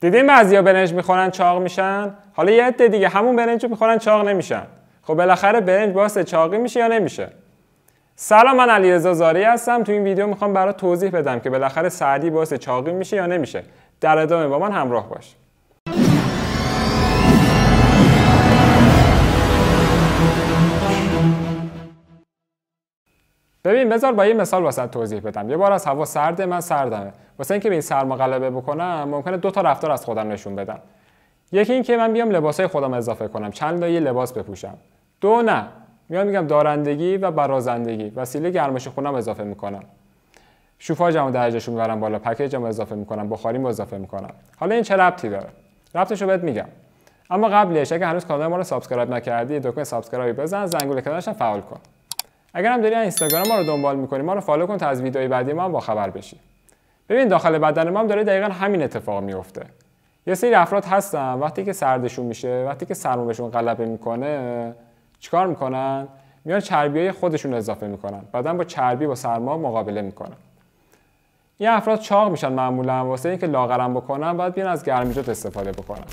دیدین بعضیا برنج می‌خورن چاق میشن؟ حالا یه عده دیگه همون برنج رو می‌خورن چاق نمیشن. خب بالاخره برنج باعث چاقی میشه یا نمیشه؟ سلام من علیرضا زاری هستم. تو این ویدیو می‌خوام برات توضیح بدم که بالاخره سعدی باعث چاقی میشه یا نمیشه. در ادامه با من همراه باش. ببین بذار با یه مثال واسه توضیح بدم. یه بار از هوا سرده من سردمه. واسه اینکه به این سرما غلبه بکنم ممکنه دو تا رفتار از خودم نشون بدم. یکی اینکه من بیام لباسای خودم اضافه کنم. چند تا یه لباس بپوشم. دو نه. میام میگم دارندگی و برازندگی. وسیله گرمایش خونم اضافه می‌کنم. شوفاژمو درجهشو می‌برم بالا. پکیجمو اضافه می‌کنم. بخاریمو اضافه می‌کنم. حالا این چه ربطی داره؟ ربطشو بهت میگم. اما قبلش اگه هنوز کانال ما رو subscribe نکردی دکمه subscribe بزن زنگوله کنارشم فعال کن. اگر هم داری اینستاگرام ما رو دنبال می‌کنی ما رو فالو کن تا از ویدیوهای بعدی ما هم با خبر بشی. ببین داخل بدن ما هم داره دقیقا همین اتفاق میفته یه سری افراد هستن وقتی که سردشون میشه وقتی که سرما بهشون غلبه می‌کنه چیکار می‌کنن؟ میان چربی خودشون اضافه می‌کنن. بعدا با چربی با سرما مقابله می‌کنن. این افراد چاق میشن معمولا واسه اینکه لاغرم بکنن باید بیان از گرمیجات استفاده بکنن.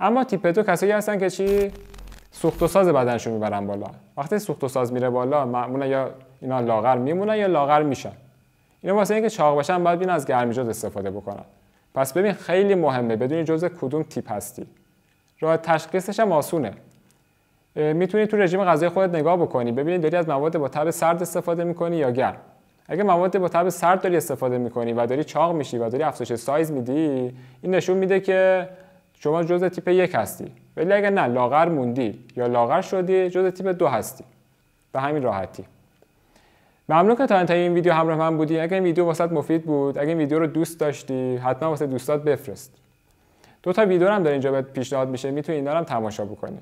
اما تیپ دو کسایی هستن که چی؟ سوخت و ساز بدنشون می‌برن بالا. وقتی سوخت و ساز میره بالا معمولا یا اینا لاغر میمونن یا لاغر میشن. اینا واسه اینکه چاق بشن باید بیان از گرمیجات استفاده بکنن. پس ببین خیلی مهمه بدونی جزء کدوم تیپ هستی. راه تشخیصش هم آسونه. می‌تونی تو رژیم غذایی خودت نگاه بکنی. ببینید داری از مواد با تب سرد استفاده می‌کنی یا گرم. اگه مواد با تب سرد داری استفاده می‌کنی و داری چاق میشی و داری افزایش سایز میدی این نشون میده که شما جزء تیپ یک هستی. ولی اگه نه لاغر موندی یا لاغر شدی جزء تیپ دو هستی. به همین راحتی. ممنون که تا انتهای این ویدیو همراه من بودی. اگه این ویدیو واسط مفید بود اگه این ویدیو رو دوست داشتی حتما واسه دوستات بفرست. دو تا ویدیو هم در اینجا بهت پیشنهاد میشه. می‌تونی اینا هم تماشا بکنی.